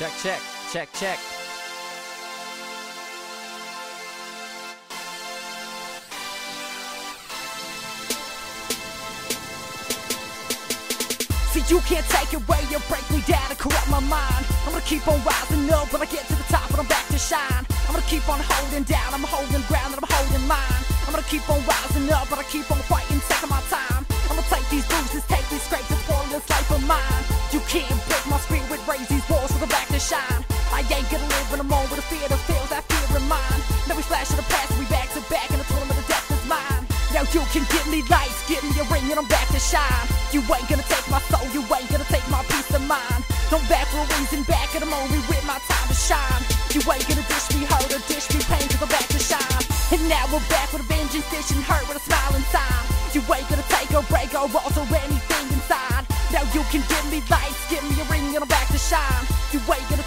Check, check, check, check. See, you can't take it away or break me down and corrupt my mind. I'm gonna keep on rising up when I get to the top and I'm back to shine. I'm gonna keep on holding down, I'm holding ground and I'm holding mine. I'm gonna keep on rising up, but I keep on fighting, taking my time. I'm gonna take these bruises, take these scrapes, and spoil this life of mine. You can't break my spirit, raise these walls shine. I ain't gonna live in a moment of fear that feels that fear in mine. Now we flash of the past, we back to back, and the tournament of death is mine. Now you can give me lights, give me a ring, and I'm back to shine. You ain't gonna take my soul, you ain't gonna take my peace of mind. I'm back for a reason, back at the moment with my time to shine. You ain't gonna dish me hurt or dish me pain, cause I'm back to shine. And now we're back with a vengeance, dishing hurt with a smile inside. You ain't gonna take or break or anything inside. Now you can give me lights, give me a ring, and I'm back to shine. You gonna